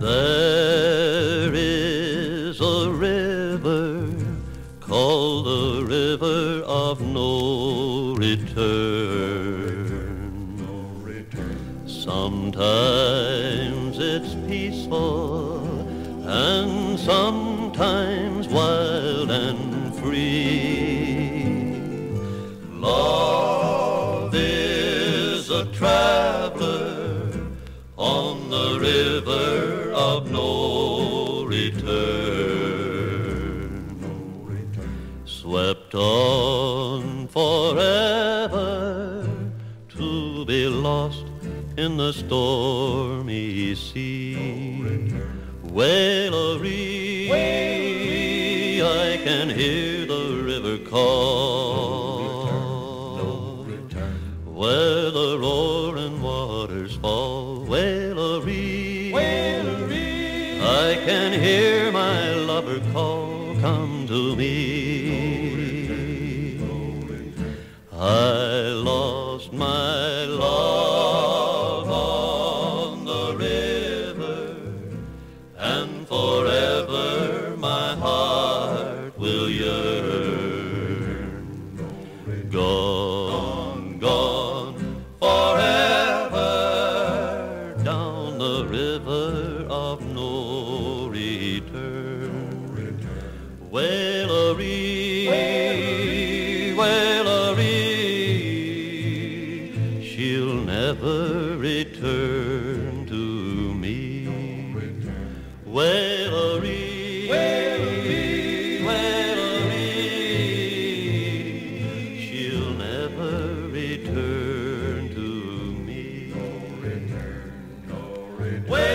There is a river called the river of no return. Sometimes it's peaceful and sometimes wild and free. Love is a traveler on the river no return, swept on forever to be lost in the stormy sea. Wailery, I can hear the river call, where the roaring waters fall. Wailery. I can hear my lover call, come to me. I lost my the river of no return. No return. well, Lorie, she'll never return to me. No Wailery, Wailery, Wailery. Wait.